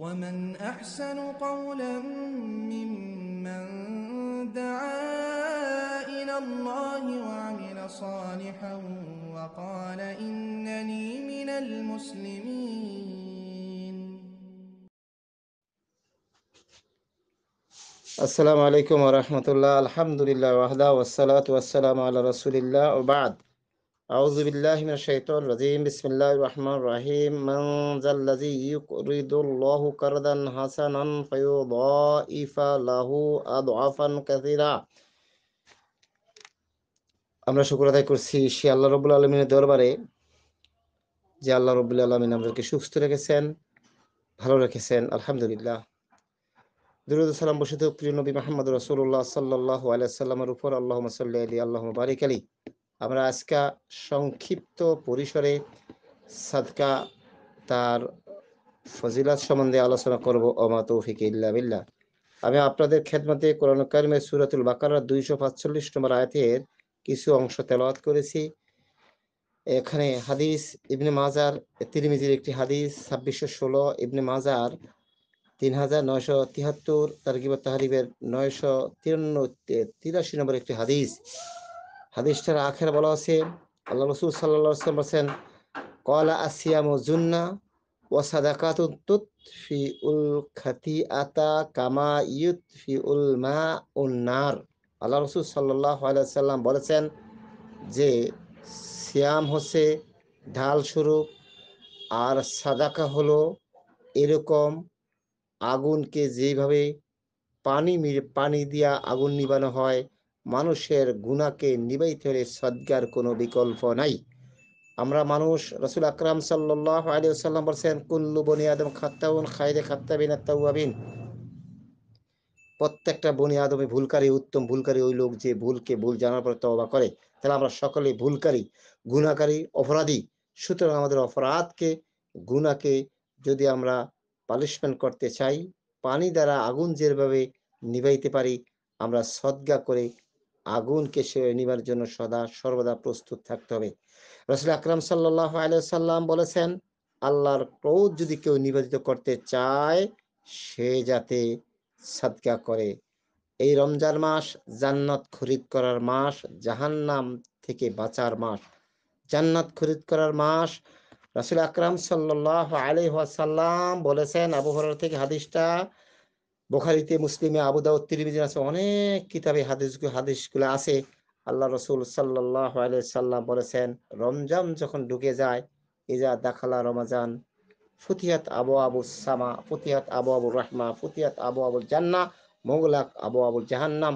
ومن أحسن قولا ممن دعا إلى الله وعمل صالحا وقال إنني من المسلمين. السلام عليكم ورحمة الله. الحمد لله وحده والصلاة والسلام على رسول الله. وبعد রাসূলিল্লাহ ওয়া বাদ আউযু বিল্লাহি মিনাশ শাইতানির রাজিম। বিসমিল্লাহির রহমানির রহিম। মান যাল্লাযী ইউকরিদুল্লাহু কারদান হাসানান ফায়ুদাইফা লাহু আদআফান কাসীরা। আমরা শুকর আদায় করছি সে আল্লাহ রাব্বুল আলামিনের দরবারে, যে আল্লাহ রাব্বুল আলামিন আমাদেরকে সুস্থ রেখেছেন, ভালো রেখেছেন। আলহামদুলিল্লাহ। দুরুদ সালাম বসিত প্রিয় নবী মাহমদ রসুল্লাহ সাল্লাহ আলাইসাল্লামের উপর আল্লাহ সাল্লি আলী আল্লাহ বারিক আলী আমরা আজকা সংক্ষিপ্ত পরিসরে সাদকা তার ফজিলাত সম্বন্ধে আলোচনা করব, ওমা তৌফিক ইল্লা বিল্লাহ। আমি আপনাদের খেদমতে কোরআন কারিমের সুরাতুল বাকারার দুইশো পাঁচচল্লিশ নম্বর আয়াতের কিছু অংশ তেলাওয়াত করেছি। এখানে হাদিস ইবনে মাজার, তিরমিজির একটি হাদিস, ছাব্বিশশো ষোলো ইবনে মাজার তিন হাজার নয়শো তিয়াত্তর তারকিব তাহারিবের নয়শো তিরান্ন তিরাশি নম্বর একটি হাদিস। হাদিসটার আখের বলা আছে, আল্লাহ রসুল সাল্লাহ বলছেন, কলা আসিয়াম জুন্না ও সাদাকাতু তুত ফি উল খাতি আতা কামা ইউত ফি উল মা উন্নার আল্লাহ রসুল সাল্লাহ সাল্লাম বলেছেন যে, সিয়াম হচ্ছে ঢাল স্বরূপ আর সাদাকা হলো এরকম আগুনকে যেভাবে পানি পানি দিয়া আগুন নিবানো হয় মানুষের গুণাকে নিবাইতে হলে সদ্গার কোনো বিকল্প নাই। আমরা মানুষ, রসুল আকরাম সাল্লাহ আলিয়াল্লাম বলছেন, কুল্লু বনি আদম খাত্তাউন খাইরে খাত্তাবিন আত্মাউবিন প্রত্যেকটা বনি আদমে ভুলকারী, উত্তম ভুলকারী ওই লোক যে ভুলকে ভুল জানার পরে তবা করে। তাহলে আমরা সকলে ভুলকারী গুণাকারী অপরাধী। সুতরাং আমাদের অপরাধকে গুণাকে যদি আমরা পালিশমেন্ট করতে চাই, পানি দ্বারা আগুন যেভাবে নিভাইতে পারি, আমরা সদ্গা করে আগুনকে সে নিবার জন্য সদা, সর্বদা প্রস্তুত থাকতে হবে। রসুল আকরাম সাল্লাহ সাল্লাম বলেছেন, আল্লাহর ক্রোধ যদি কেউ নিবেদিত করতে চায়, সে যাতে সদকা করে। এই রমজান মাস জান্নাত খরিদ করার মাস, জাহান্নাম থেকে বাঁচার মাস। জান্নাত খরিদ করার মাস, রাসুল আকরাম সাল্লাহ আলহাসাল্লাম বলেছেন আবহাওয়ার থেকে হাদিসটা বোখারিতে, মুসলিমে, আবু দাউদ তিরমিজি আছে অনেক কিতাবে হাদিস হাদিসগুলো আছে। আল্লাহ রসুল সাল্লাহ সাল্লাম বলেছেন, রমজান যখন ঢুকে যায়, ইজা দাখালা রমাজান ফুতিয়াত আবু আবু সামা ফুতিয়াত আবু আবুর রহমা ফুতিয়াত আবু আবুল জান্না মোগলাক আবু আবুল জাহান্নাম।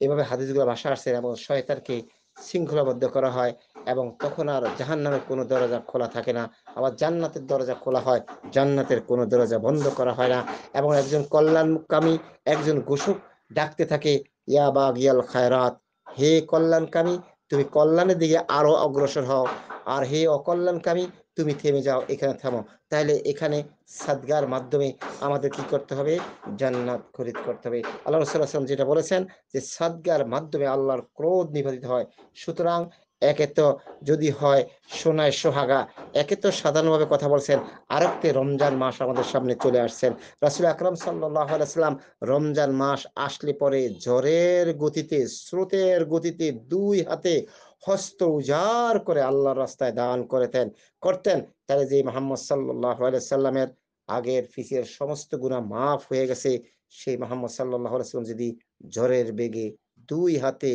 এভাবে হাদিসগুলো ভাষা আসছে এবং শয়তানকে শৃঙ্খলাবদ্ধ করা হয় এবং তখন আর জাহান নামের কোনো দরজা খোলা থাকে না। আবার জান্নাতের দরজা খোলা হয়, জান্নাতের কোনো দরজা বন্ধ করা হয় না এবং একজন কল্যাণকামী, একজন গোসুক ডাকতে থাকে, ইয়া বা গিয়াল খায়রাত, হে কল্যাণকামী, তুমি কল্যাণের দিকে আরও অগ্রসর হও। আর হে অকল্যাণকামী তুমি থেমে যাও, এখানে থামো। তাহলে এখানে সাদগার মাধ্যমে আমাদের কি করতে হবে? জান্নাত খরিদ করতে হবে। আল্লাহ রসুল্লাহাম যেটা বলেছেন যে, সাদগার মাধ্যমে আল্লাহর ক্রোধ নিবাদিত হয়। সুতরাং একে তো যদি হয় সোনায় সোহাগা, একে তো সাধারণভাবে কথা বলছেন, আরেকটি রমজান মাস আমাদের সামনে চলে আসছেন। রাসুল আকরম সাল্লাম রমজান মাস আসলে পরে জ্বরের গতিতে, স্রোতের গতিতে দুই হাতে হস্ত উজাড় করে আল্লাহর রাস্তায় দান করেতেন, করতেন। তাহলে যে মোহাম্মদ সাল্লাহ সাল্লামের আগের ফিসের সমস্ত গুণা মাফ হয়ে গেছে, সেই মোহাম্মদ সাল্লাহ সাল্লাম যদি জ্বরের বেগে দুই হাতে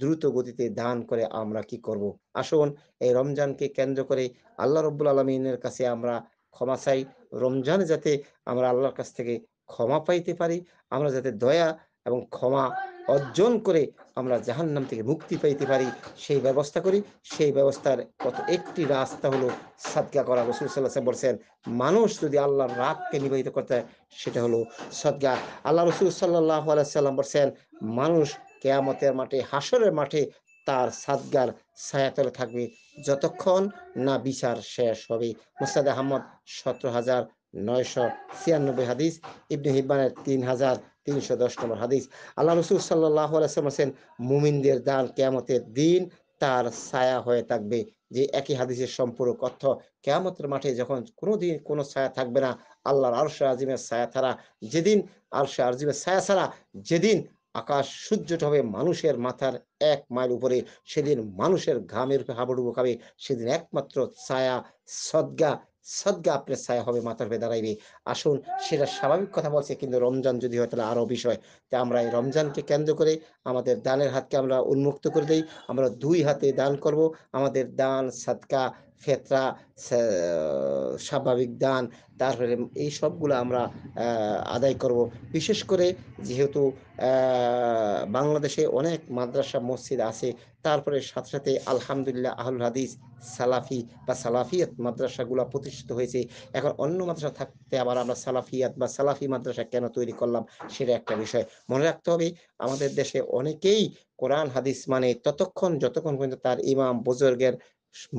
দ্রুত গতিতে দান করে, আমরা কি করব? আসুন, এই রমজানকে কেন্দ্র করে আল্লাহ রব্বুল আলমিনের কাছে আমরা ক্ষমা চাই। রমজান যাতে আমরা আল্লাহর কাছ থেকে ক্ষমা পাইতে পারি, আমরা যাতে দয়া এবং ক্ষমা অর্জন করে আমরা জাহান্নাম থেকে মুক্তি পাইতে পারি, সেই ব্যবস্থা করি। সেই ব্যবস্থার কত একটি রাস্তা হলো সাদকা করা। রসুল সাল্লাহ বলছেন, মানুষ যদি আল্লাহর রাগকে নিবাহিত করতে সেটা হলো সদগা। আল্লাহ রসুল সাল্লাহ সাল্লাম বলছেন, মানুষ কেয়ামতের মাঠে হাসরের মাঠে তার সাদগার ছায়াতলে থাকবে যতক্ষণ না বিচার শেষ হবে। মুস্তাদ আহমদ, সতেরো হাজার নয়শো ছিয়ানব্বই হাদিস, ইবনে হিব্বানের তিন হাজার তিনশো দশ নম্বর হাদিস। আল্লাহ রসুল সাল্লাহ আলাইসলাম মুমিনদের দান কেয়ামতের দিন তার ছায়া হয়ে থাকবে। যে একই হাদিসের সম্পূর্ণ অর্থ কেয়ামতের মাঠে যখন কোনোদিন কোনো ছায়া থাকবে না, আল্লাহর আরশে আজিমের ছায়া ছাড়া যেদিন, আরশে আজিমের ছায়া ছাড়া যেদিন আকাশ সূর্যটা হবে, মানুষের মাথার এক মাইল উপরে, সেদিন মানুষের ঘামের হাবুডুবু খাবে, সেদিন একমাত্র ছায়া, সদ্গা সদ্গা আপনার ছায়া হবে মাথার উপরে দাঁড়াইবে। আসুন, সেটা স্বাভাবিক কথা বলছে, কিন্তু রমজান যদি হয় তাহলে আরও বিষয়। তা আমরা এই রমজানকে কেন্দ্র করে আমাদের দানের হাতকে আমরা উন্মুক্ত করে দিই। আমরা দুই হাতে দান করব। আমাদের দান, সাদকা ফেতরা স্বাভাবিক দান, তারপরে এই সবগুলো আমরা আদায় করব। বিশেষ করে যেহেতু বাংলাদেশে অনেক মাদ্রাসা, মসজিদ আছে, তারপরে সাথে সাথে আলহামদুলিল্লাহ আহুল হাদিস, সালাফি বা সালাফিয়াত মাদ্রাসাগুলো প্রতিষ্ঠিত হয়েছে। এখন অন্য মাদ্রাসা থাকতে আবার আমরা সালাফিয়াত বা সালাফি মাদ্রাসা কেন তৈরি করলাম, সেটা একটা বিষয়। মনে রাখতে হবে, আমাদের দেশে অনেকেই কোরআন, হাদিস মানে ততক্ষণ, যতক্ষণ পর্যন্ত তার ইমাম, বুজুর্গের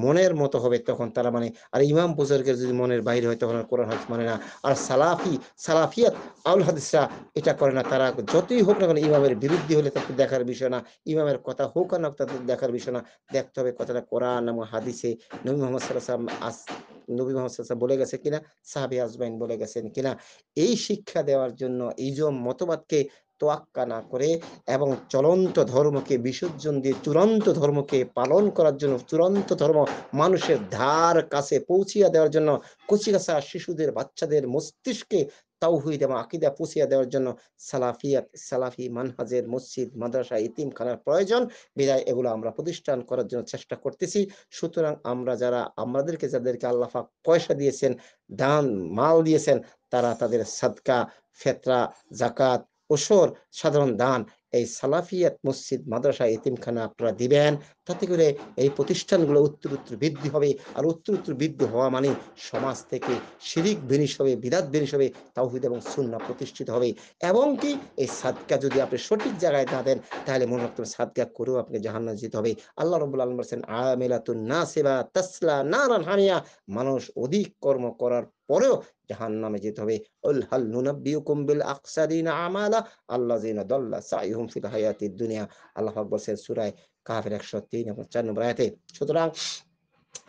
মনের মতো হবে তখন তারা মানে আর ইমাম বুজুর্গের যদি মনের বাইরে হয় তখন কোরআন হাদিস মানে না। আর সালাফি, সালাফিয়াত, আউল হাদিসরা এটা করে না। তারা যতই হোক না কেন ইমামের বিরুদ্ধে হলে তাদের দেখার বিষয় না। ইমামের কথা হোক না তাদের দেখার বিষয় না। দেখতে হবে কথাটা কোরআন এবং হাদিসে নবী মোহাম্মদ সাল্লাম আস, নবী মোহাম্মদ সাল্লাম বলে গেছে কিনা? সাহাবি আজমাইন বলে গেছেন কিনা? এই শিক্ষা দেওয়ার জন্য এই যে মতবাদকে তোয়াক্কা না করে এবং চলন্ত ধর্মকে বিসর্জন দিয়ে চূড়ান্ত ধর্মকে পালন করার জন্য চূড়ান্ত ধর্ম মানুষের ধার কাছে পৌঁছিয়া দেওয়ার জন্য কচিকাছা শিশুদের, বাচ্চাদের মস্তিষ্কে তাওহিদ এবং আকিদা পুষিয়া দেওয়ার জন্য সালাফিয়াত, সালাফি মানহাজের মসজিদ, মাদ্রাসা, ইতিমখানার প্রয়োজন। বিদায়, এগুলো আমরা প্রতিষ্ঠান করার জন্য চেষ্টা করতেছি। সুতরাং আমরা যারা, আমাদেরকে যাদেরকে আল্লাহাক পয়সা দিয়েছেন, দান, মাল দিয়েছেন, তারা তাদের সাদকা, ফেতরা জাকাত ওসর, সাধারণ দান। এই সালাফিয়াত মসজিদ, মাদ্রাসা, এতিমখানা আপনারা দিবেন। তাতে করে এই প্রতিষ্ঠানগুলো উত্তর উত্তর বৃদ্ধি হবে। আর উত্তর উত্তর বৃদ্ধি হওয়া মানে সমাজ থেকে শিরিক বিনিশ হবে বিরাট বিনিশ হবে, তাওহিদ এবং সুন্না প্রতিষ্ঠিত হবে। এবং কি এই সাদকা যদি আপনি সঠিক জায়গায় না দেন, তাহলে মনে রাখতে হবে সাদকা করেও আপনি জাহান্ন যেতে হবে। আল্লাহ রবুল আলম বলছেন না সেবা তাসলা নারান হামিয়া মানুষ অধিক কর্ম করার পরেও জাহান নামে যেতে হবে। উল হাল নুনাব্বিউকুম বিল আকসারিনা আমালা ফিল দুনিয়া। আল্লাহ পাক বলেন সূরা কাফের 103 এবং 4 নম্বর আয়াতে, সুতরাং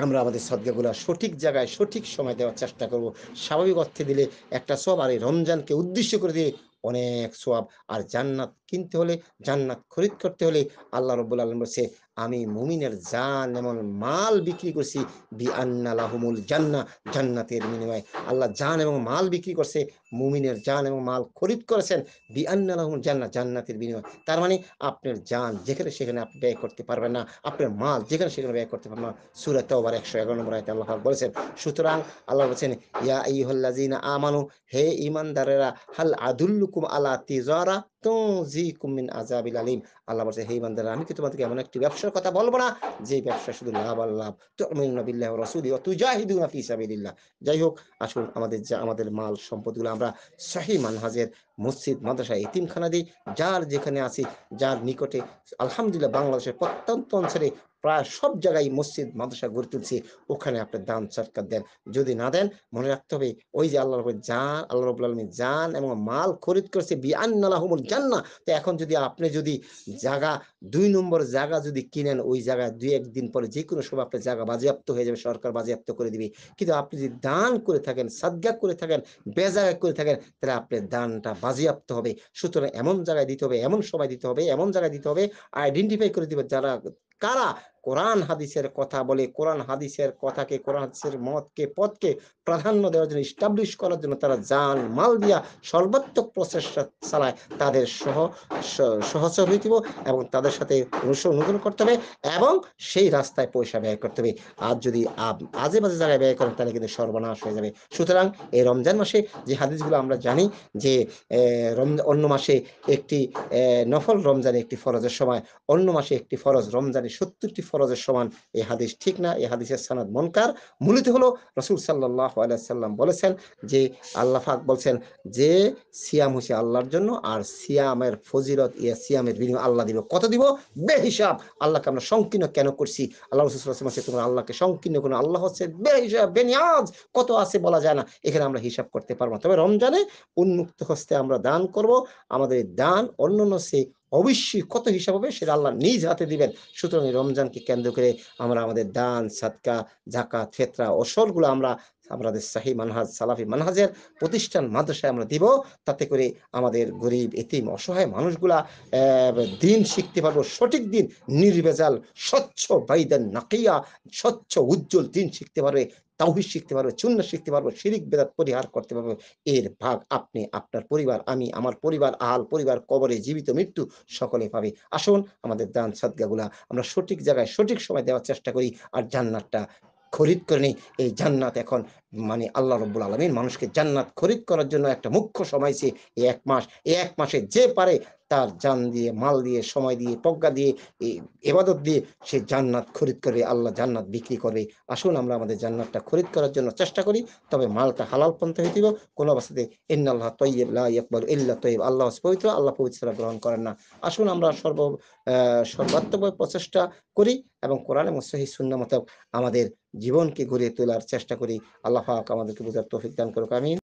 আমরা আমাদের সদগাগুলা সঠিক জায়গায় সঠিক সময় দেওয়ার চেষ্টা করব। স্বাভাবিক অর্থে দিলে একটা সব আর এই রমজানকে উদ্দেশ্য করে দিয়ে অনেক সোয়াব আর জান্নাত কিনতে হলে, জান্নাত খরিদ করতে হলে আল্লাহ রব্বুল আলম বলছে আমি মুমিনের জান এমন মাল বিক্রি করছি। বি আন্নালাহুমুল জান্না, জান্নাতের বিনিময়ে। আল্লাহ জান এবং মাল বিক্রি করছে, মুমিনের জান এবং মাল খরিদ করেছেন বি আন্নালাহুমুল জান্না, জান্নাতের বিনিময়ে। তার মানে আপনার জান যেখানে সেখানে আপনি ব্যয় করতে পারবেন না, আপনার মাল যেখানে সেখানে ব্যয় করতে পারবেন না। সুরাত ওবার একশো এগারো নম্বর আয়তে আল্লাহ বলেছেন, সুতরাং আল্লাহ বলছেন, ইয়া ইহল্লাজিনা আমানু, হে ইমানদারেরা হাল আদুল্লুকুম আলা তিজারা আল্লাহ বলছে, হে আমি কি তোমাদেরকে এমন একটি ব্যবসার কথা বলব না, যে ব্যবসা শুধু লাভ যাই হোক, আসুন আমাদের যা, আমাদের মাল সম্পদগুলো আমরা সহি মানহাজের মসজিদ, মাদ্রাসা, এতিমখানা দিই। যার যেখানে আছি, যার নিকটে আলহামদুলিল্লাহ বাংলাদেশের প্রত্যন্ত অঞ্চলে প্রায় সব জায়গায় মসজিদ, মাদ্রাসা গড়ে তুলছি। ওখানে আপনি দান সরকার দেন। যদি না দেন, মনে রাখতে হবে, ওই যে আল্লাহ রব যান আল্লাহ রব আলমী যান এবং মাল খরিদ করেছে বিআনালাহমুল জান্না তো এখন যদি আপনি যদি জায়গা, দুই নম্বর জায়গা যদি কিনেন, ওই জায়গায় দুই একদিন পরে যে কোনো সময় আপনার জায়গা বাজেয়াপ্ত হয়ে যাবে, সরকার বাজেয়াপ্ত করে দিবে। কিন্তু আপনি যদি দান করে থাকেন সাদগা করে থাকেন বেজাগা করে থাকেন, তাহলে আপনার দানটা বাজেয়াপ্ত হবে। সুতরাং এমন জায়গায় দিতে হবে, এমন সময় দিতে হবে, এমন জায়গায় দিতে হবে আইডেন্টিফাই করে দিবে যারা, কারা কোরআন হাদিসের কথা বলে, কোরআন হাদিসের কথাকে, কোরআন হাদিসের মতকে, পথকে প্রাধান্য দেওয়ার জন্য ইস্টাবলিশ করার জন্য তারা যান মাল দিয়া সর্বাত্মক প্রচেষ্টা চালায়। তাদের সহ হইতে এবং তাদের সাথে অনুসরণ করতে হবে এবং সেই রাস্তায় পয়সা ব্যয় করতে হবে। আর যদি আজে বাজে জায়গায় ব্যয় করেন, তাহলে কিন্তু সর্বনাশ হয়ে যাবে। সুতরাং এই রমজান মাসে যে হাদিসগুলো আমরা জানি যে অন্য মাসে একটি নফল রমজানে একটি ফরজের সময়, অন্য মাসে একটি ফরজ রমজানে সত্তরটি ফরজের সমান, এই হাদিস ঠিক না, এই হাদিসের সানাদ মনকার। মূলত হলো রসুল সাল্লাহ আলাইসাল্লাম বলেছেন যে, আল্লাহ ফাক বলছেন যে, সিয়াম হচ্ছে আল্লাহর জন্য আর সিয়ামের ফজিলত, ইয়া সিয়ামের বিনিময় আল্লাহ দিব। কত দিব? বে হিসাব আল্লাহকে আমরা সংকীর্ণ কেন করছি? আল্লাহ রসুল তোমরা আল্লাহকে সংকীর্ণ কোনো আল্লাহ হচ্ছে বে হিসাব বেনিয়াজ। কত আছে বলা যায় না। এখানে আমরা হিসাব করতে পারব না। তবে রমজানে উন্মুক্ত হস্তে আমরা দান করব। আমাদের দান অন্য অন্য সে অবশ্যই কত হিসাব হবে সেটা আল্লাহ নিজ হাতে দিবেন। সুতরাং রমজানকে কেন্দ্র করে আমরা আমাদের দান, সাদকা জাকাত ফেতরা ওসলগুলো আমরা আমাদের সাহি মানহাজ সালাফি মানহাজের প্রতিষ্ঠান মাদ্রাসায় আমরা দিব। তাতে করে আমাদের গরিব, এতিম, অসহায় মানুষগুলা দিন শিখতে পারব, সঠিক দিন, নির্ভেজাল, স্বচ্ছ বাইদান নাকিয়া, স্বচ্ছ, উজ্জ্বল দিন শিখতে পারবে, তাওহিদ শিখতে পারবে চূন্য শিখতে পারব, শিরিক, বেদাত পরিহার করতে পারব। এর ভাগ আপনি, আপনার পরিবার, আমি, আমার পরিবার, আহাল পরিবার, কবরে জীবিত মৃত্যু সকলে পাবে। আসুন আমাদের দান সাদগাগুলা আমরা সঠিক জায়গায় সঠিক সময় দেওয়ার চেষ্টা করি আর জান্নাতটা খরিদ করে নিই। এই জান্নাত এখন মানে আল্লাহ রব্বুল আলমিন মানুষকে জান্নাত খরিদ করার জন্য একটা মুখ্য সময় সে এক মাস, এই এক মাসে যে পারে তার জান দিয়ে, মাল দিয়ে, সময় দিয়ে, প্রজ্ঞা দিয়ে এবাদত দিয়ে সে জান্নাত খরিদ করে আল্লাহ জান্নাত বিক্রি করবে আসুন আমরা আমাদের জান্নাতটা খরিদ করার জন্য চেষ্টা করি, তবে মালটা হালাল পন্থা হইতে কোনো অবস্থাতে ইন্নাল্লাহ তৈব লা ইয়াকবালু ইল্লা তৈব আল্লাহ পবিত্র আল্লাহ পবিত্র গ্রহণ করেন না। আসুন আমরা সর্ব সর্বাত্মক প্রচেষ্টা করি এবং কোরআনে মুসহি শূন্য মতো আমাদের জীবনকে গড়িয়ে তোলার চেষ্টা করি। আল্লাহ আমাদেরকে বোঝার তৌফিক দান করুক, আমিন।